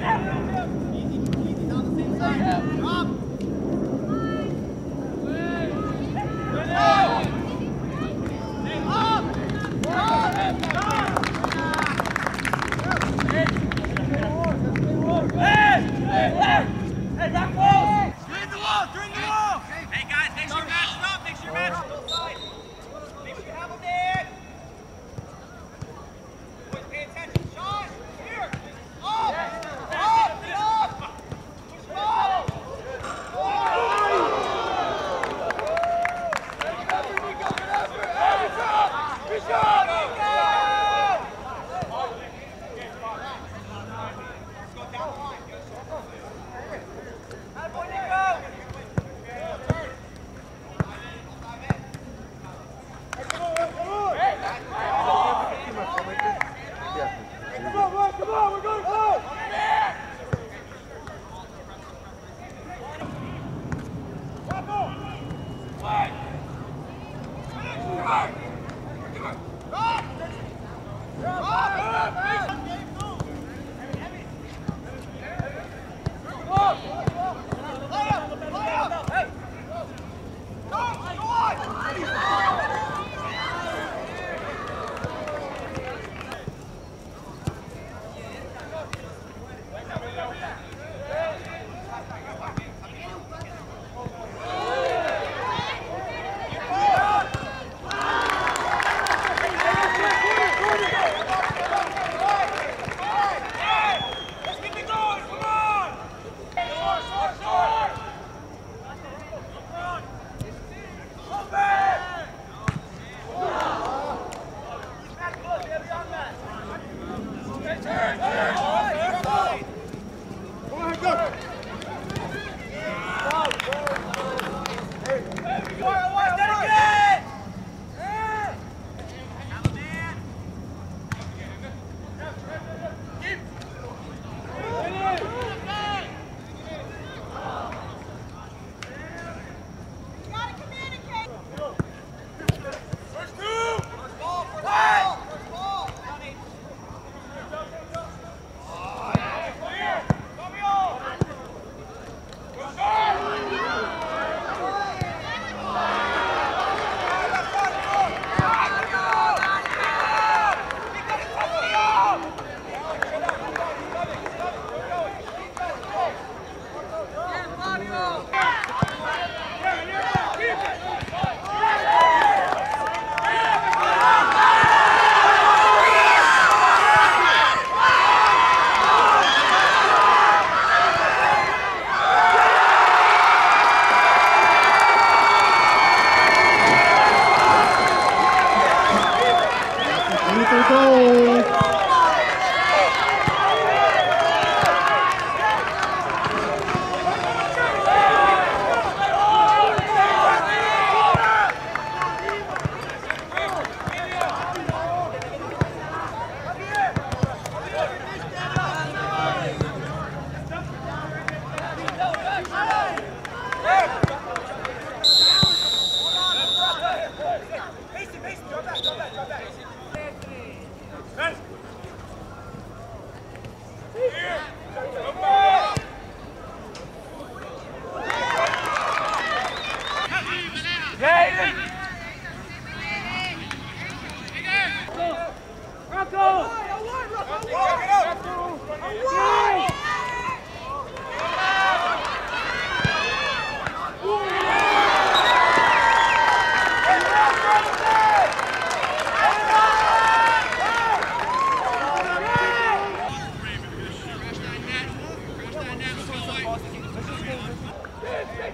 Hey Drop, drop, drop,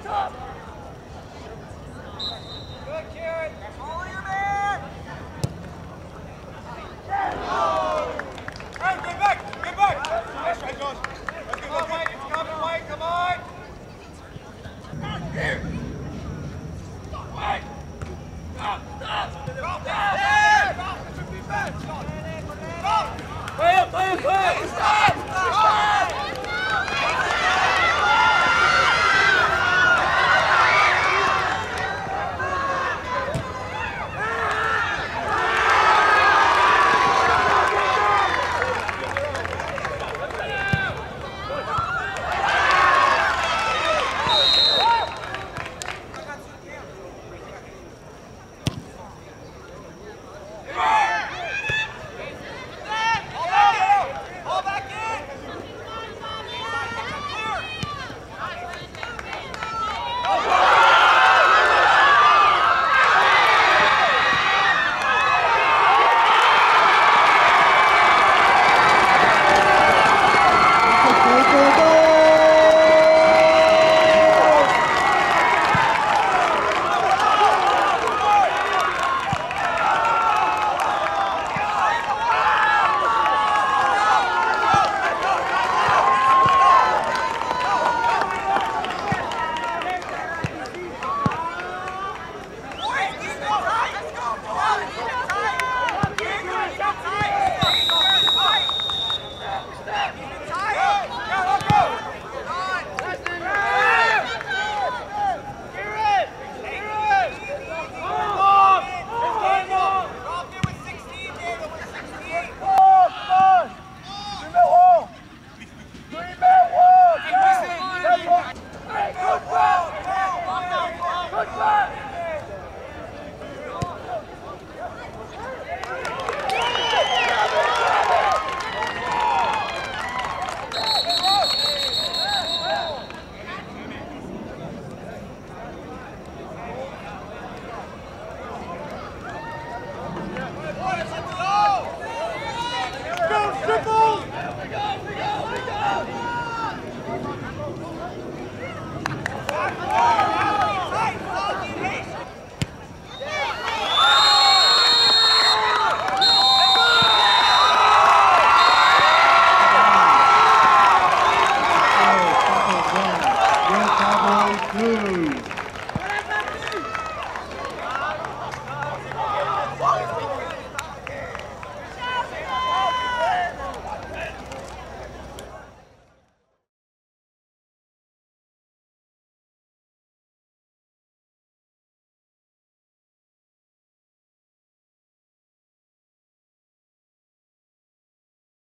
Good,